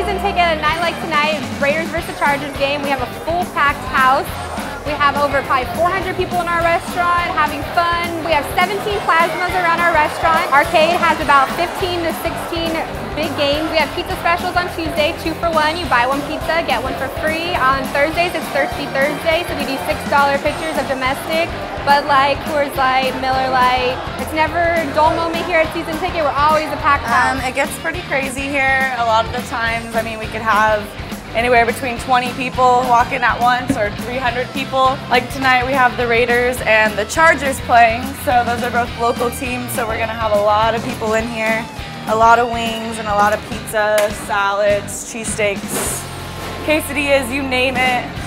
season ticket a night like tonight, Raiders versus Chargers game. We have a full packed house. We have over probably 400 people in our restaurant having fun. We have 17 plasmas around our restaurant. Arcade has about 15 to 16 big games. We have pizza specials on Tuesday, two for one. You buy one pizza, get one for free. On Thursdays, it's Thirsty Thursday, so we do $6 pictures of domestic. Bud Light, Coors Light, Miller Lite. It's never a dull moment here at Season Ticket. We're always a packed house. Um, it gets pretty crazy here a lot of the times. I mean, we could have anywhere between 20 people walking at once or 300 people. Like tonight we have the Raiders and the Chargers playing, so those are both local teams, so we're gonna have a lot of people in here, a lot of wings and a lot of pizza, salads, cheesesteaks, quesadillas, you name it.